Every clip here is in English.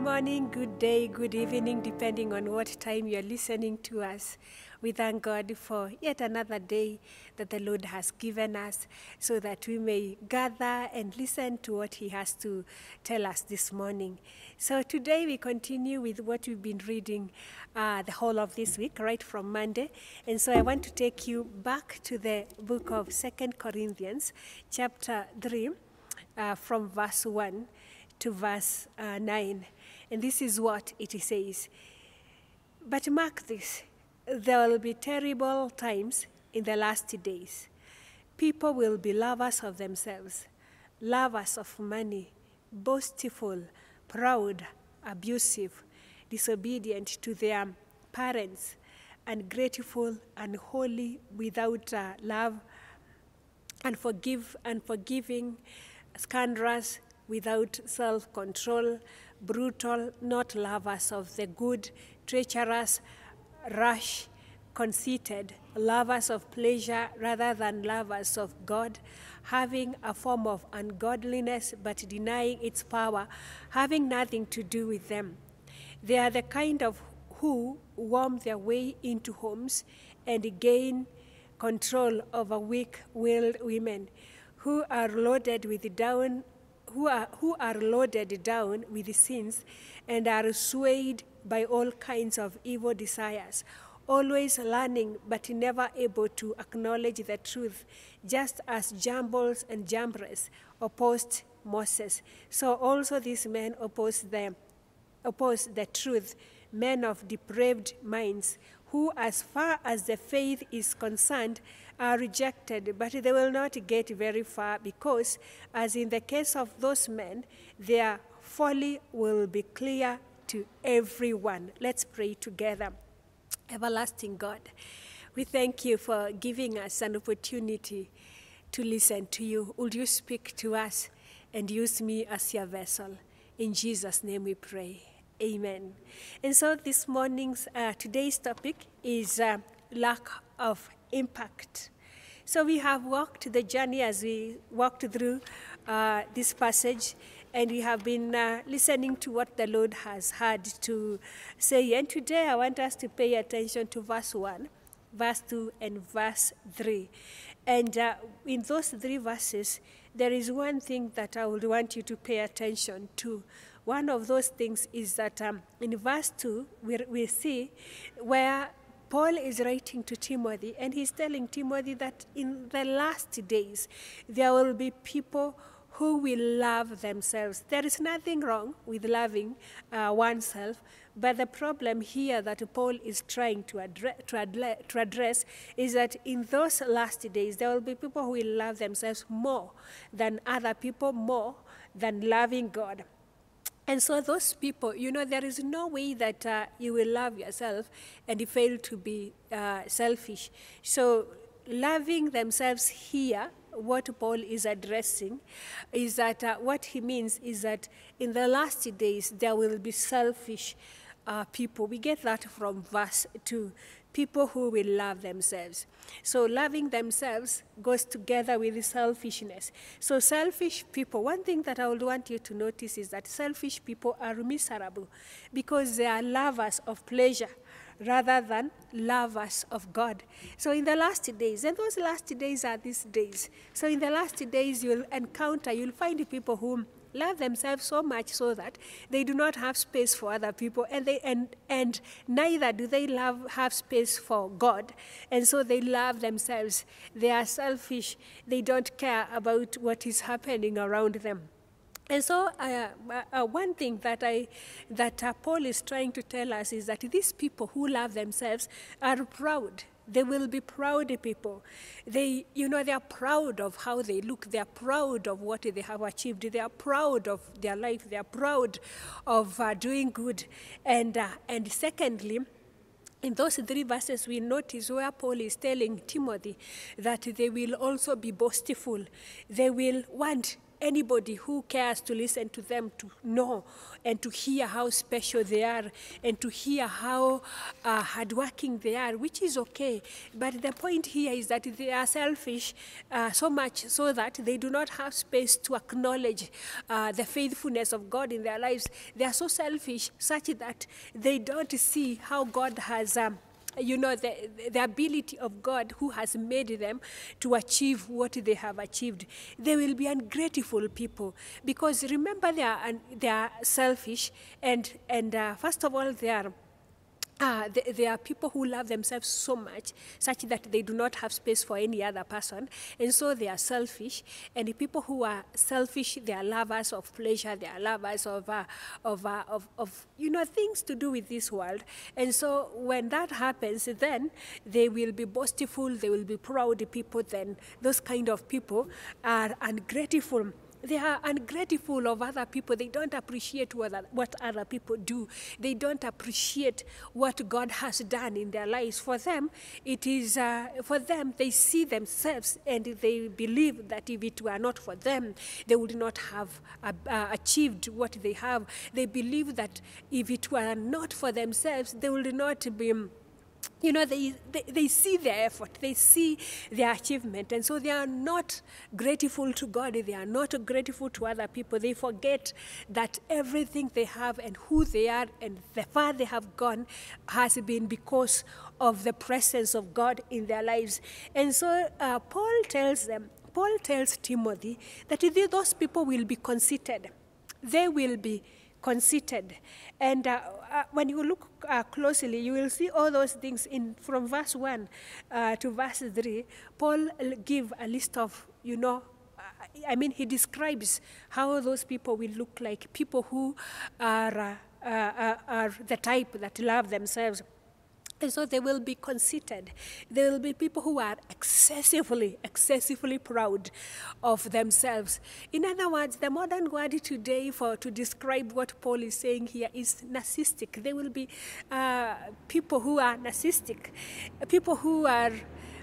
morning, good day, good evening, depending on what time you're listening to us. We thank God for yet another day that the Lord has given us so that we may gather and listen to what He has to tell us this morning. So today we continue with what we've been reading uh, the whole of this week, right from Monday. And so I want to take you back to the book of Second Corinthians, chapter 3, uh, from verse 1 to verse uh, 9. And this is what it says. But mark this there will be terrible times in the last days. People will be lovers of themselves, lovers of money, boastful, proud, abusive, disobedient to their parents, ungrateful, unholy, without uh, love, unforgive, unforgiving, scandalous, without self control, brutal, not lovers of the good, treacherous, rash, conceited, lovers of pleasure rather than lovers of God, having a form of ungodliness but denying its power, having nothing to do with them. They are the kind of who worm their way into homes and gain control over weak-willed women who are loaded with down who are, who are loaded down with sins and are swayed by all kinds of evil desires, always learning but never able to acknowledge the truth, just as Jannes and Jambres opposed Moses. So also these men opposed the, opposed the truth, men of depraved minds, who, as far as the faith is concerned, are rejected, but they will not get very far because, as in the case of those men, their folly will be clear to everyone. Let's pray together. Everlasting God, we thank you for giving us an opportunity to listen to you. Would you speak to us and use me as your vessel? In Jesus' name we pray. Amen. And so this morning's, uh, today's topic is uh, lack of impact. So we have walked the journey as we walked through uh, this passage, and we have been uh, listening to what the Lord has had to say. And today I want us to pay attention to verse 1, verse 2, and verse 3. And uh, in those three verses, there is one thing that I would want you to pay attention to. One of those things is that um, in verse 2, we, we see where Paul is writing to Timothy, and he's telling Timothy that in the last days, there will be people who will love themselves. There is nothing wrong with loving uh, oneself, but the problem here that Paul is trying to, address, to, address, to address is that in those last days, there will be people who will love themselves more than other people, more than loving God. And so, those people, you know, there is no way that uh, you will love yourself and you fail to be uh, selfish. So, loving themselves here, what Paul is addressing is that uh, what he means is that in the last days there will be selfish uh, people. We get that from verse 2 people who will love themselves. So, loving themselves goes together with selfishness. So, selfish people, one thing that I would want you to notice is that selfish people are miserable because they are lovers of pleasure rather than lovers of God. So, in the last days, and those last days are these days. So, in the last days, you'll encounter, you'll find people whom love themselves so much so that they do not have space for other people and they and and neither do they love have space for god. And so they love themselves. They are selfish. They don't care about what is happening around them. And so, uh, uh, one thing that I that uh, Paul is trying to tell us is that these people who love themselves are proud. They will be proud people. They, you know, they are proud of how they look. They are proud of what they have achieved. They are proud of their life. They are proud of uh, doing good. And uh, and secondly, in those three verses, we notice where Paul is telling Timothy that they will also be boastful. They will want anybody who cares to listen to them to know and to hear how special they are and to hear how uh, hardworking they are, which is okay. But the point here is that they are selfish uh, so much so that they do not have space to acknowledge uh, the faithfulness of God in their lives. They are so selfish such that they don't see how God has. Um, you know, the, the ability of God who has made them to achieve what they have achieved. They will be ungrateful people because remember they are, they are selfish and, and uh, first of all, they are uh, there are people who love themselves so much, such that they do not have space for any other person, and so they are selfish. And the people who are selfish, they are lovers of pleasure, they are lovers of, uh, of, uh, of, of, you know, things to do with this world. And so when that happens, then they will be boastful, they will be proud people. Then those kind of people are ungrateful they are ungrateful of other people. They don't appreciate what, what other people do. They don't appreciate what God has done in their lives. For them, it is, uh, for them, they see themselves and they believe that if it were not for them, they would not have uh, uh, achieved what they have. They believe that if it were not for themselves, they would not be you know, they, they, they, see their effort, they see their achievement, and so they are not grateful to God, they are not grateful to other people. They forget that everything they have and who they are and the far they have gone has been because of the presence of God in their lives. And so uh, Paul tells them, Paul tells Timothy that those people will be conceited, they will be conceited. And uh, uh, when you look uh, closely, you will see all those things in from verse 1 uh, to verse 3. Paul give a list of, you know, uh, I mean, he describes how those people will look like people who are, uh, are the type that love themselves and so they will be conceited. There will be people who are excessively, excessively proud of themselves. In other words, the modern word today for to describe what Paul is saying here is narcissistic. There will be uh, people who are narcissistic, people who are,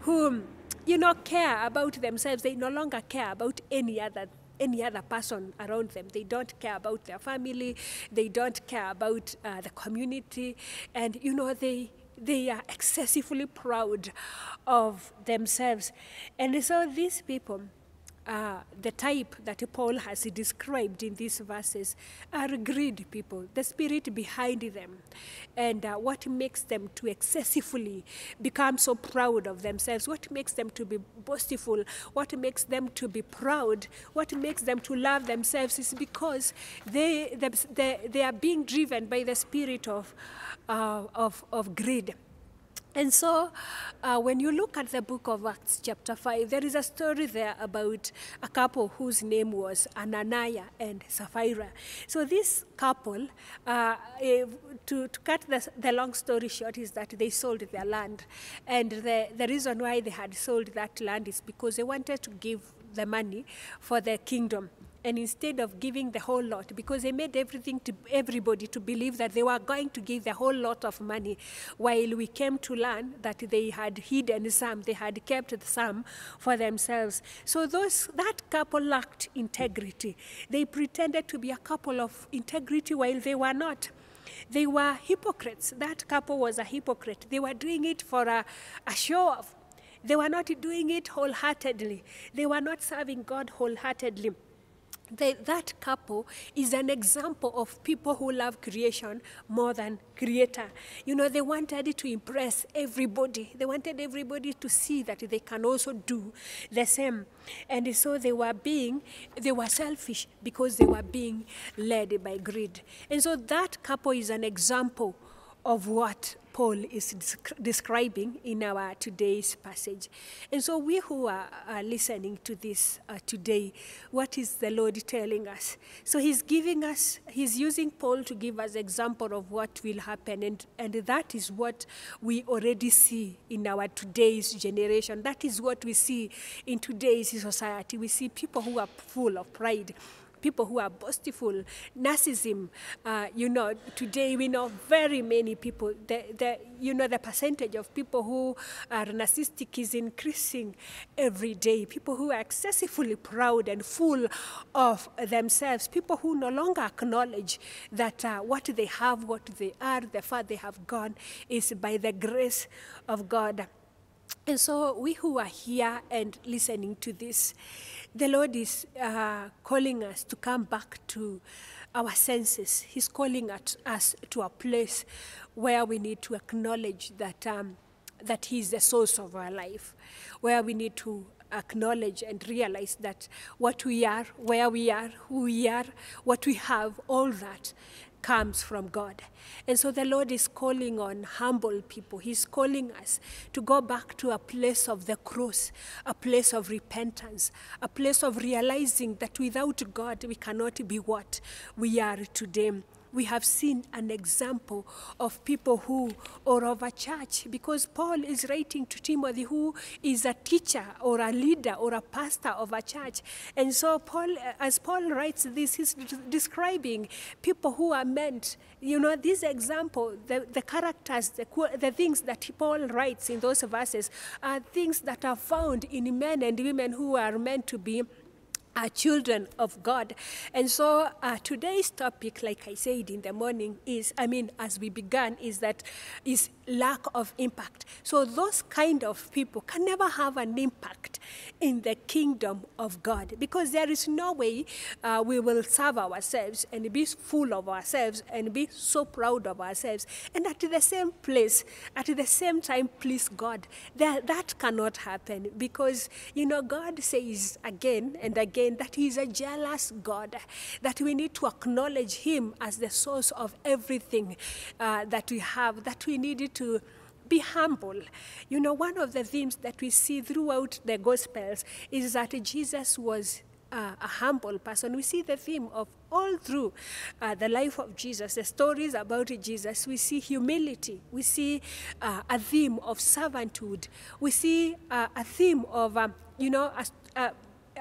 who, you know, care about themselves. They no longer care about any other any other person around them. They don't care about their family. They don't care about uh, the community. And, you know, they, they are excessively proud of themselves. And so these people, uh, the type that Paul has described in these verses are greedy people, the spirit behind them, and uh, what makes them to excessively become so proud of themselves, what makes them to be boastful, what makes them to be proud, what makes them to love themselves is because they, they, they are being driven by the spirit of uh, of, of greed. And so, uh, when you look at the book of Acts, chapter 5, there is a story there about a couple whose name was Ananias and Sapphira. So, this couple, uh, eh, to, to cut the, the, long story short, is that they sold their land. And the, the reason why they had sold that land is because they wanted to give the money for the kingdom and instead of giving the whole lot, because they made everything to everybody to believe that they were going to give the whole lot of money, while we came to learn that they had hidden some, they had kept some for themselves. So those that couple lacked integrity. They pretended to be a couple of integrity while they were not. They were hypocrites. That couple was a hypocrite. They were doing it for a, a show off. They were not doing it wholeheartedly. They were not serving God wholeheartedly the, that couple is an example of people who love creation more than creator. You know, they wanted to impress everybody. They wanted everybody to see that they can also do the same. And so they were being, they were selfish because they were being led by greed. And so that couple is an example of what Paul is describing in our today's passage. And so, we who are, are listening to this uh, today, what is the Lord telling us? So, He's giving us, He's using Paul to give us example of what will happen, and, and that is what we already see in our today's generation. That is what we see in today's society. We see people who are full of pride people who are boastful, narcissism. Uh, you know, today we know very many people. The, the, you know, the percentage of people who are narcissistic is increasing every day. People who are excessively proud and full of themselves. People who no longer acknowledge that uh, what they have, what they are, the far they have gone, is by the grace of God. And so, we who are here and listening to this, the Lord is uh, calling us to come back to our senses. He's calling at us to a place where we need to acknowledge that, um, that He is the source of our life, where we need to acknowledge and realize that what we are, where we are, who we are, what we have, all that comes from God. And so the Lord is calling on humble people. He's calling us to go back to a place of the cross, a place of repentance, a place of realizing that without God we cannot be what we are today we have seen an example of people who, or of a church, because Paul is writing to Timothy, who is a teacher or a leader or a pastor of a church. And so, Paul, as Paul writes this, he's describing people who are meant, you know, this example, the, the characters, the, the things that Paul writes in those verses are things that are found in men and women who are meant to be are children of God. And so uh, today's topic, like I said in the morning, is, I mean, as we began, is that is lack of impact. So those kind of people can never have an impact in the kingdom of God because there is no way uh, we will serve ourselves and be full of ourselves and be so proud of ourselves and at the same place, at the same time, please God. That, that cannot happen because, you know, God says again and again that He is a jealous God, that we need to acknowledge Him as the source of everything uh, that we have, that we need to be humble. You know, one of the themes that we see throughout the Gospels is that Jesus was uh, a humble person. We see the theme of all through uh, the life of Jesus, the stories about Jesus. We see humility. We see uh, a theme of servanthood. We see uh, a theme of, um, you know, a,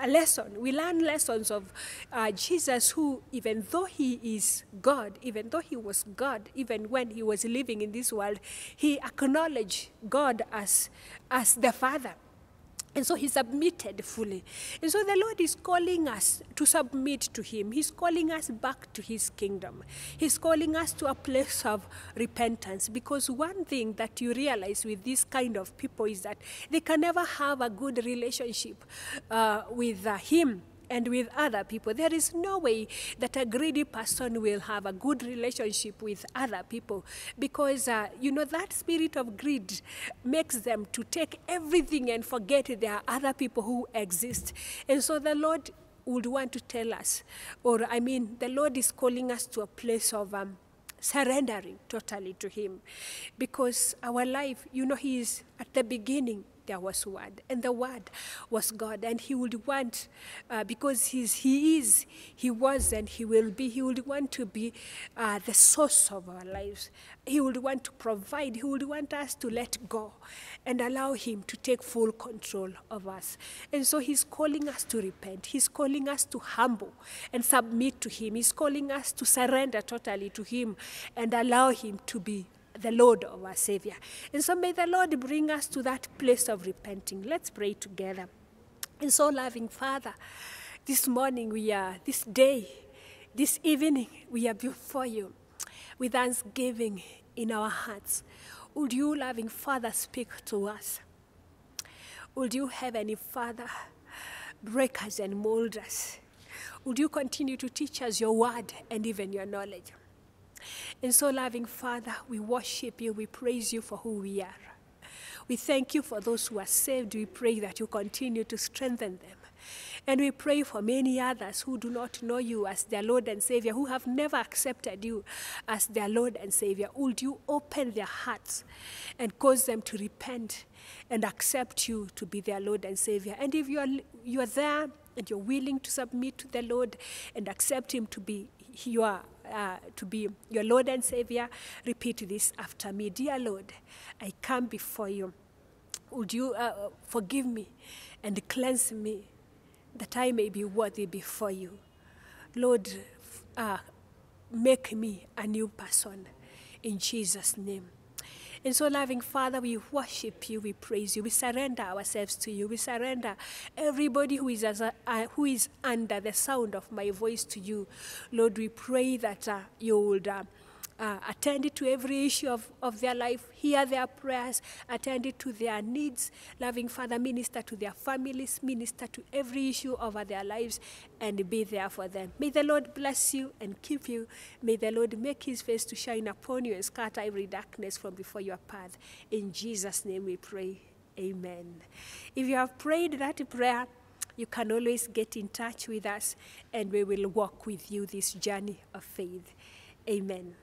a lesson. We learn lessons of uh, Jesus, who, even though he is God, even though he was God, even when he was living in this world, he acknowledged God as, as the Father. And so he submitted fully. And so the Lord is calling us to submit to him. He's calling us back to his kingdom. He's calling us to a place of repentance. Because one thing that you realize with this kind of people is that they can never have a good relationship uh, with uh, him and with other people. There is no way that a greedy person will have a good relationship with other people because, uh, you know, that spirit of greed makes them to take everything and forget there are other people who exist. And so the Lord would want to tell us, or I mean, the Lord is calling us to a place of. Um, surrendering totally to Him. Because our life, you know, He is at the beginning, there was word and the word was god and he would want uh, because he's, he is he was and he will be he would want to be uh, the source of our lives. He would want to provide he would want us to let go and allow him to take full control of us. And so he's calling us to repent. He's calling us to humble and submit to him. He's calling us to surrender totally to him and allow him to be the Lord of our Savior. And so may the Lord bring us to that place of repenting. Let's pray together. And so, loving Father, this morning we are, this day, this evening, we are before you with thanksgiving in our hearts. Would you, loving Father, speak to us? Would you, Heavenly Father, break us and mold us? Would you continue to teach us your word and even your knowledge? And so, loving Father, we worship you, we praise you for who we are. We thank you for those who are saved. We pray that you continue to strengthen them. And we pray for many others who do not know you as their Lord and Savior, who have never accepted you as their Lord and Savior. Would you open their hearts and cause them to repent and accept you to be their Lord and Savior? And if you are, you are there and you're willing to submit to the Lord and accept Him to be your uh, to be your Lord and Savior, repeat this after me. Dear Lord, I come before you. Would you uh, forgive me and cleanse me that I may be worthy before you? Lord, uh, make me a new person in Jesus' name. And so, loving Father, we worship you, we praise you, we surrender ourselves to you, we surrender everybody who is, a, uh, who is under the sound of my voice to you. Lord, we pray that uh, you would. Uh, uh, attend to every issue of, of their life, hear their prayers, attend to their needs. Loving Father, minister to their families, minister to every issue over their lives, and be there for them. May the Lord bless you and keep you. May the Lord make his face to shine upon you and scatter every darkness from before your path. In Jesus' name we pray. Amen. If you have prayed that prayer, you can always get in touch with us and we will walk with you this journey of faith. Amen.